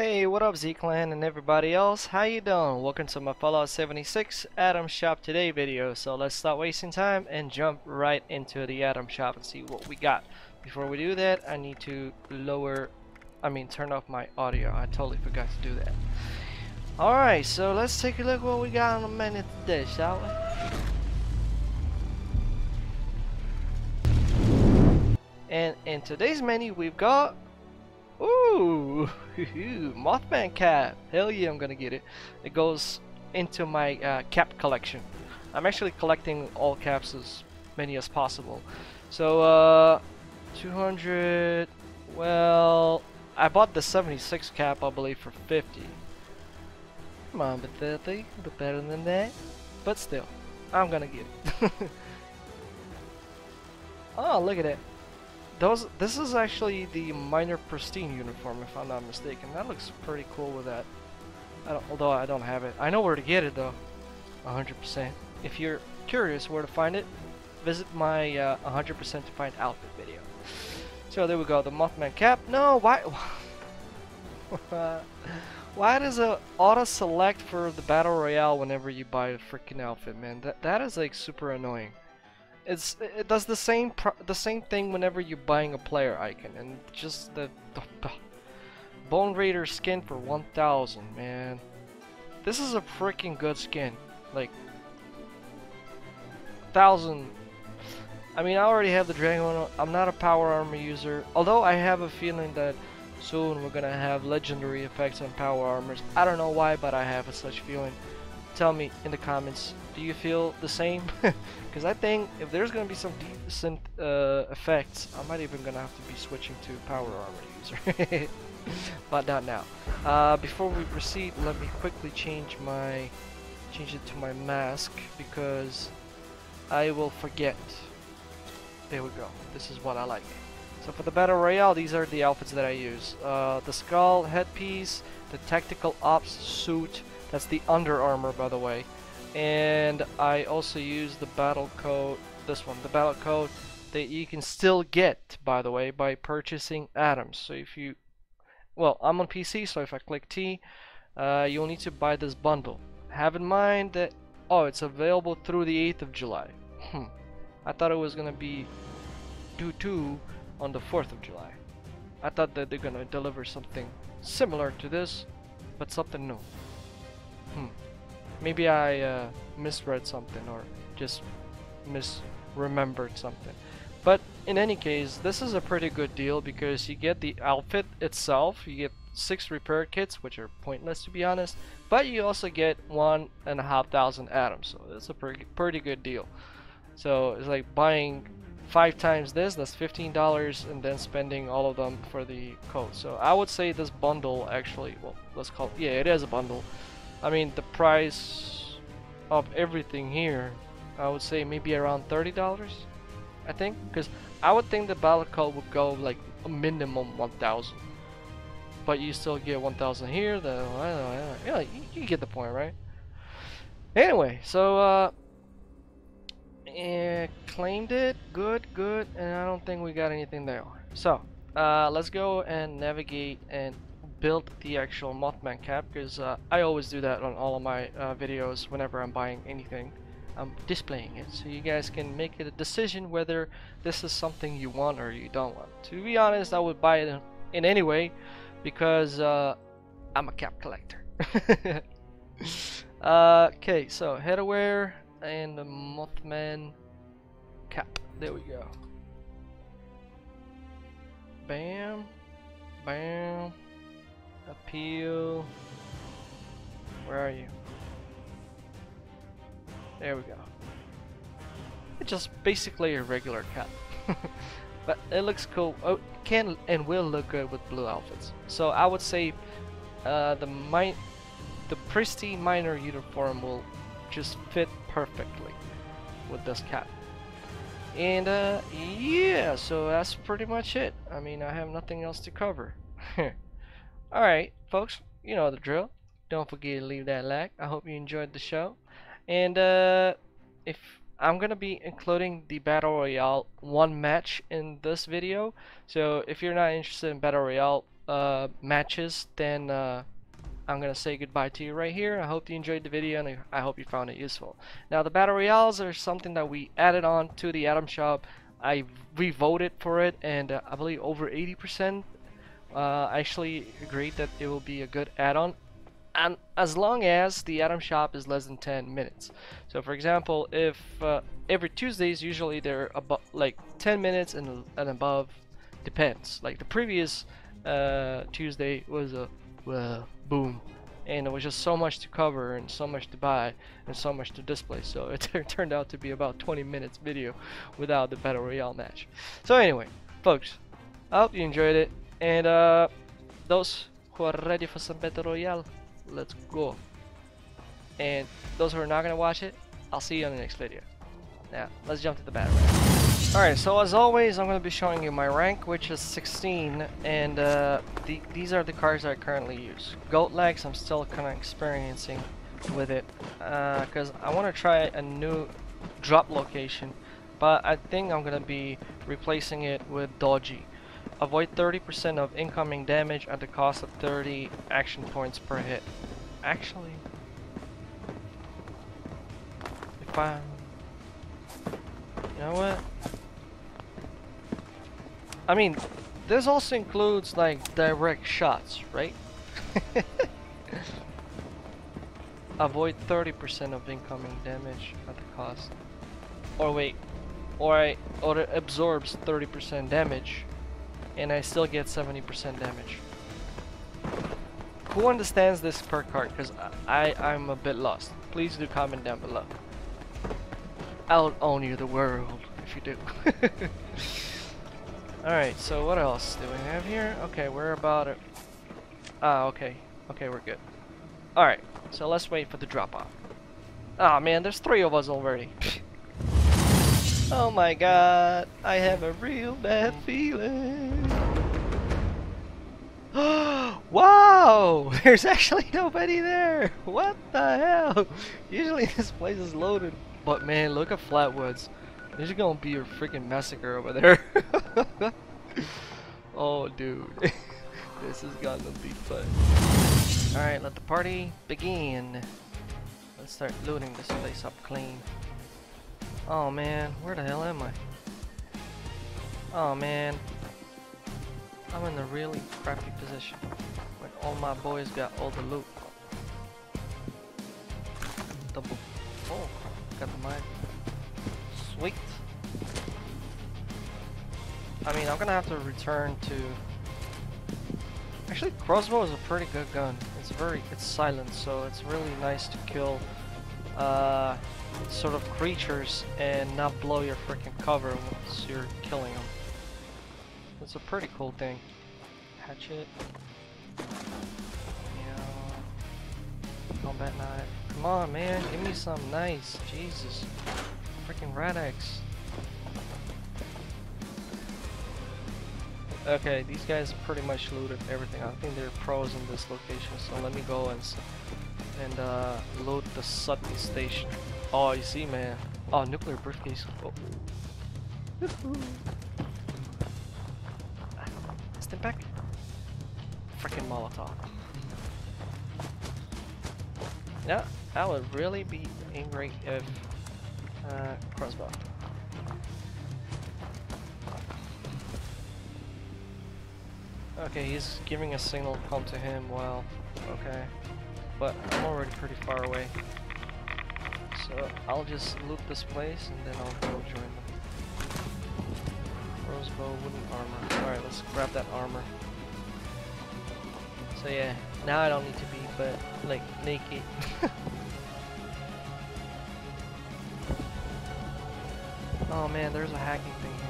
Hey, what up Z-Clan and everybody else? How you doing? Welcome to my Fallout 76 Atom Shop Today video. So let's stop wasting time and jump right into the Atom Shop and see what we got. Before we do that, I need to lower, I mean turn off my audio. I totally forgot to do that. Alright, so let's take a look what we got on the menu today, shall we? And in today's menu we've got Ooh, Mothman cap. Hell yeah, I'm gonna get it. It goes into my uh, cap collection. I'm actually collecting all caps as many as possible. So, uh, 200. Well, I bought the 76 cap, I believe, for 50. Come on, but 30, but better than that. But still, I'm gonna get it. oh, look at that. Those, this is actually the miner Pristine uniform, if I'm not mistaken. That looks pretty cool with that. I although I don't have it. I know where to get it, though. 100%. If you're curious where to find it, visit my 100% uh, to find outfit video. So there we go, the Mothman cap. No, why... why does it auto-select for the Battle Royale whenever you buy a freaking outfit, man? That, that is, like, super annoying. It's it does the same the same thing whenever you're buying a player icon, and just the, the, the Bone Raider skin for 1,000, man. This is a freaking good skin, like thousand. I mean, I already have the Dragon. I'm not a power armor user, although I have a feeling that soon we're gonna have legendary effects on power armors. I don't know why, but I have a such feeling. Tell me in the comments do you feel the same? Because I think if there's going to be some decent uh, effects, I might even going to have to be switching to power armor user. but not now. Uh, before we proceed, let me quickly change my change it to my mask because I will forget. There we go. This is what I like. So for the Battle Royale, these are the outfits that I use. Uh, the skull headpiece, the tactical ops suit, that's the Under Armour by the way and I also use the battle code this one the battle code that you can still get by the way by purchasing atoms so if you well I'm on PC so if I click T uh, you'll need to buy this bundle. Have in mind that oh it's available through the 8th of July. Hmm. I thought it was gonna be due to on the 4th of July. I thought that they're gonna deliver something similar to this but something new. Hmm Maybe I uh, misread something or just misremembered something. But in any case, this is a pretty good deal because you get the outfit itself, you get six repair kits, which are pointless to be honest, but you also get one and a half thousand atoms, so it's a pretty, pretty good deal. So it's like buying five times this, that's $15, and then spending all of them for the code. So I would say this bundle actually, well, let's call it, yeah, it is a bundle. I mean, the price of everything here, I would say maybe around $30, I think. Because I would think the battle code would go like a minimum 1,000. But you still get 1,000 here, though I don't know, you, you get the point, right? Anyway, so, uh, eh, claimed it, good, good, and I don't think we got anything there. So, uh, let's go and navigate and build the actual Mothman cap because uh, I always do that on all of my uh, videos whenever I'm buying anything. I'm displaying it so you guys can make it a decision whether this is something you want or you don't want. To be honest, I would buy it in, any way because uh, I'm a cap collector. Uh, okay, so headwear and the Mothman cap. There we go. Bam. Bam. Appeal. Where are you? There we go. It's just basically a regular cat. but it looks cool. Oh, can and will look good with blue outfits. So I would say uh, the mi the pristine miner uniform will just fit perfectly with this cap. And uh, yeah, so that's pretty much it. I mean, I have nothing else to cover. Alright, folks, you know the drill. Don't forget to leave that like. I hope you enjoyed the show. And uh, if I'm gonna be including the Battle Royale one match in this video, so if you're not interested in Battle Royale, uh, matches, then uh, I'm gonna say goodbye to you right here. I hope you enjoyed the video and I hope you found it useful. Now the battle royales are something that we added on to the Atom Shop. I re-voted for it and uh, I believe over 80% uh, actually agreed that it will be a good add-on and as long as the Atom Shop is less than 10 minutes. So for example, if uh, every Tuesdays usually they're about like 10 minutes and, and above, depends. Like the previous uh, Tuesday was a well, boom, and it was just so much to cover and so much to buy and so much to display. So it turned out to be about 20 minutes video without the battle royale match. So anyway, folks, I hope you enjoyed it, and uh, those who are ready for some battle royale let's go. And those who are not gonna watch it I'll see you on the next video. Now let's jump to the battle. Alright so as always I'm gonna be showing you my rank which is 16 and uh, the, these are the cards I currently use. Goat legs I'm still kinda experiencing with it because uh, I want to try a new drop location but I think I'm gonna be replacing it with Dodgy Avoid 30% of incoming damage at the cost of 30 action points per hit. Actually, if I... You know what? I mean, this also includes like direct shots, right? Avoid 30% of incoming damage at the cost. Or wait, or I, or it absorbs 30% damage and I still get 70% damage. Who understands this per card? Because I, I'm a bit lost. Please do comment down below. I'll own you the world if you do. Alright, so what else do we have here? Okay, we're about it. Ah, okay. Okay, we're good. Alright, so let's wait for the drop off. Ah, oh, man, there's three of us already. Oh my god, I have a real bad feeling. wow! There's actually nobody there! What the hell? Usually this place is loaded. But man, look at Flatwoods. There's gonna be a freaking massacre over there. oh dude. this is gonna be fun. Alright, let the party begin. Let's start looting this place up clean. Oh man, where the hell am I? Oh man. I'm in a really crappy position. When all my boys got all the loot. Double. Oh, got the mine. Sweet. I mean, I'm gonna have to return to... Actually, crossbow is a pretty good gun. It's very, it's silent, so it's really nice to kill uh, sort of creatures and not blow your freaking cover once you're killing them. It's a pretty cool thing. Hatchet. Yeah. Combat knife. Come on, man. Give me some nice. Jesus. Freaking Rad-X. Okay, these guys pretty much looted everything. I think they're pros in this location, so let me go and and uh, load the Sutton station. Oh, you see, man. Oh, nuclear briefcase. Oh. Step back. Freaking Molotov. Yeah, I would really be angry if uh, crossbow. Okay, he's giving a signal come to him. Well, okay, but I'm already pretty far away. So I'll just loot this place and then I'll go join them. Rosebow, wooden armor. Alright, let's grab that armor. So yeah, now I don't need to be but like naked. oh man, there's a hacking thing here.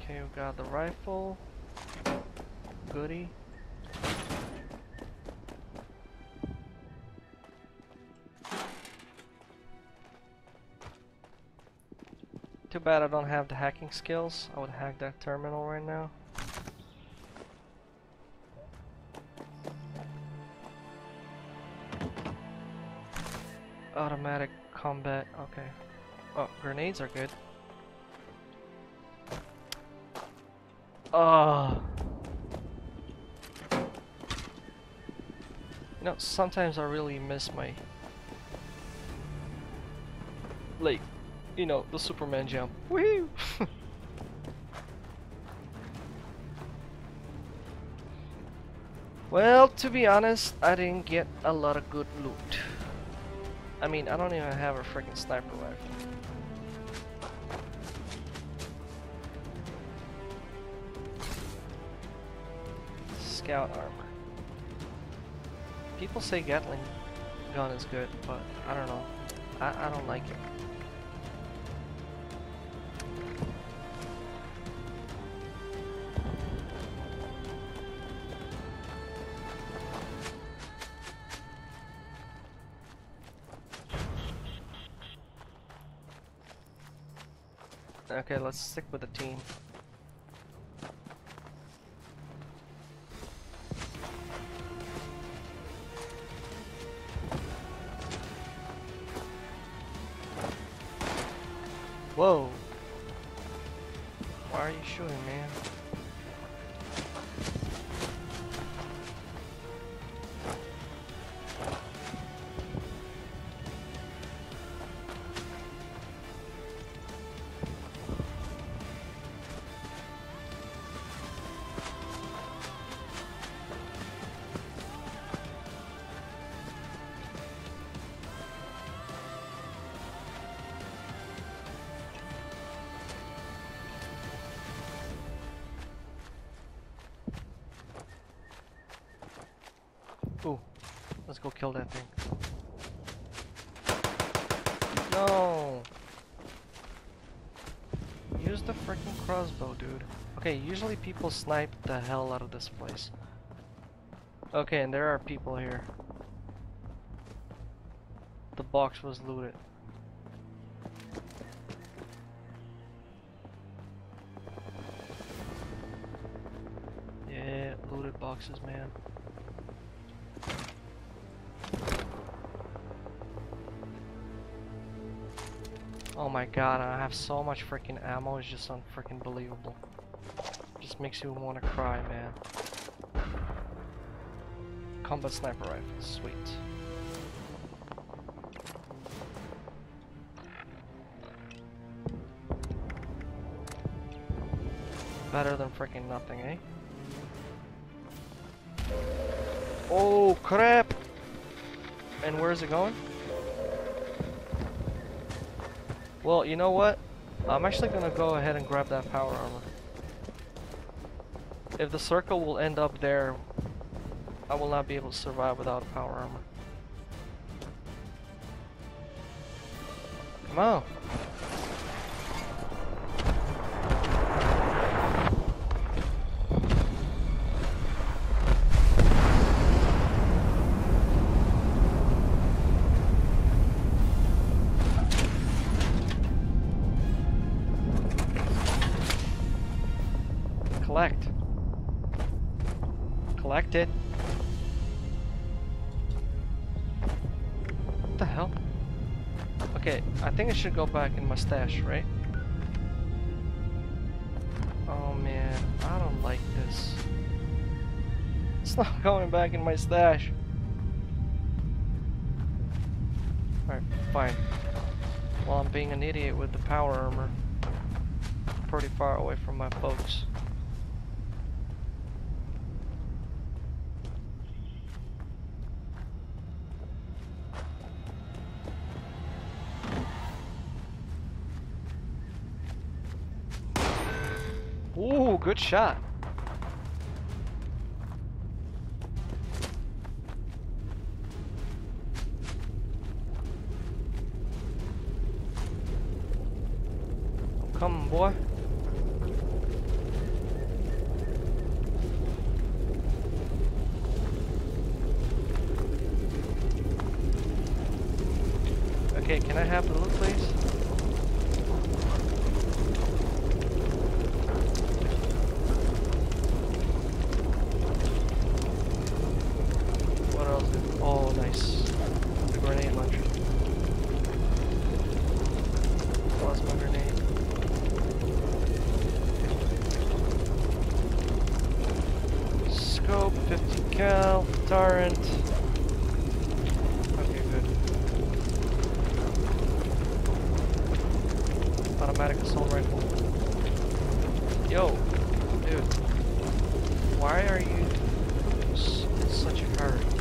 Okay, we got the rifle goody. Too bad I don't have the hacking skills. I would hack that terminal right now. Automatic combat, okay. Oh, grenades are good. Oh. You know, sometimes I really miss my like, you know, the Superman jump. Woo! well, to be honest, I didn't get a lot of good loot. I mean, I don't even have a freaking sniper rifle. Scout armor. People say Gatling gun is good, but I don't know. I, I don't like it. Let's stick with the team. Whoa! Why are you shooting, man? Kill that thing. No! Use the freaking crossbow, dude. Okay, usually people snipe the hell out of this place. Okay, and there are people here. The box was looted. Yeah, looted boxes, man. Oh my god, I have so much freaking ammo, it's just unfreaking believable. Just makes you wanna cry, man. Combat sniper rifle, sweet. Better than freaking nothing, eh? Oh crap! And where's it going? Well, you know what? I'm actually gonna go ahead and grab that power armor. If the circle will end up there, I will not be able to survive without power armor. Come on! What the hell? Okay, I think I should go back in my stash, right? Oh man, I don't like this. It's not going back in my stash. Alright, fine. Well, I'm being an idiot with the power armor. Pretty far away from my folks. Good shot. Come on, boy. Okay, can I have the loot, please? What else? is- Oh, nice. The grenade launcher. Cal, Torrent. Okay, good. Automatic assault rifle. Yo, dude. Why are you in such a hurry?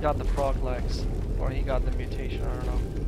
Got the frog legs. Or he got the mutation, I don't know.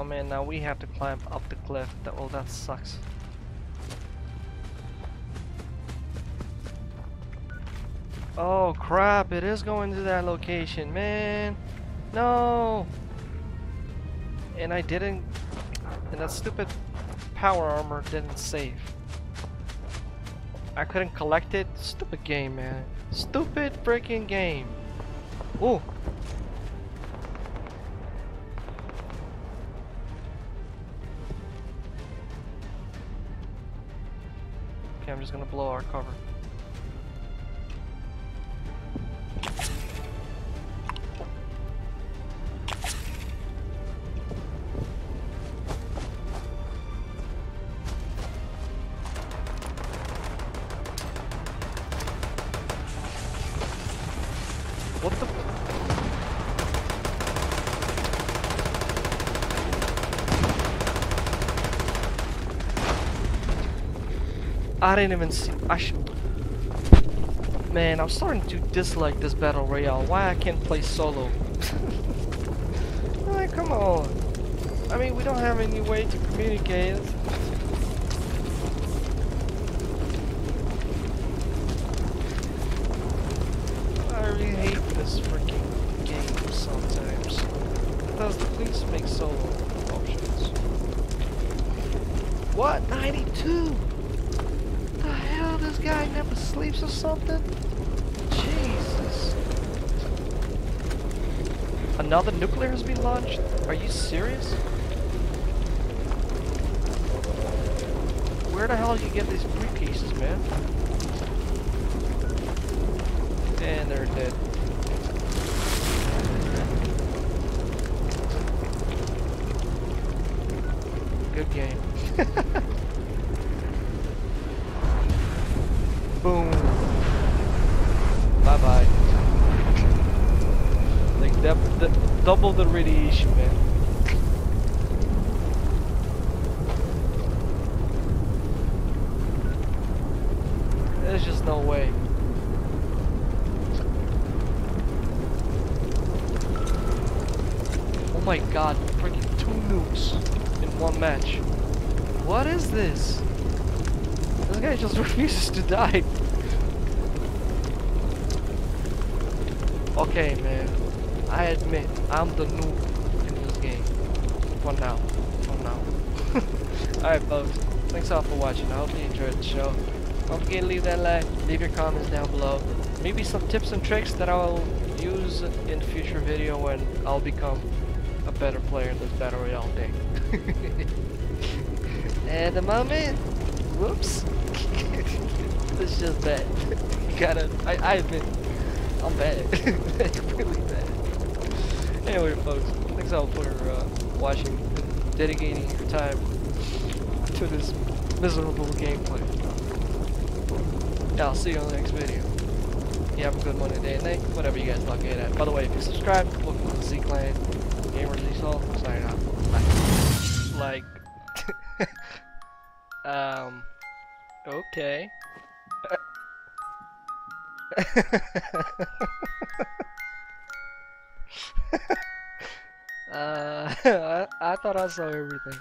Oh man, now we have to climb up the cliff. That well, oh, that sucks. Oh crap! It is going to that location, man. No. And I didn't. And that stupid power armor didn't save. I couldn't collect it. Stupid game, man. Stupid freaking game. Ooh. Okay, gonna blow our cover. I didn't even see. I should. Man, I'm starting to dislike this battle royale. Why I can't play solo? come on. I mean, we don't have any way to communicate. I really hate this freaking game sometimes. Because please make solo options. What? 92? Guy never sleeps or something? Jesus. Another nuclear has been launched? Are you serious? Where the hell do you get these briefcases, man? And they're dead. Good game. double the radiation, man. There's just no way. Oh my god, freaking two nukes in one match. What is this? This guy just refuses to die. Okay, man. I admit, I'm the noob in this game. For now. For now. Alright, folks. Thanks all for watching. I hope you enjoyed the show. Don't forget to leave that like, leave your comments down below. maybe some tips and tricks that I'll use in future video when I'll become a better player in this battle royale thing. At the moment, whoops, it's just bad. Gotta, I, I admit, I'm bad, really bad. Anyway, folks, thanks all for uh, watching and dedicating your time to this miserable gameplay. Yeah, I'll see you on the next video. You have a good Monday, day, and night, whatever you guys fucking at. By the way, if you subscribe, welcome to the Z Clan. Gamers Esol, signing out. Bye. Like, um, okay. uh, I, I thought I saw everything.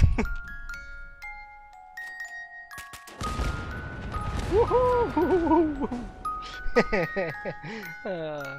Woohoo! uh.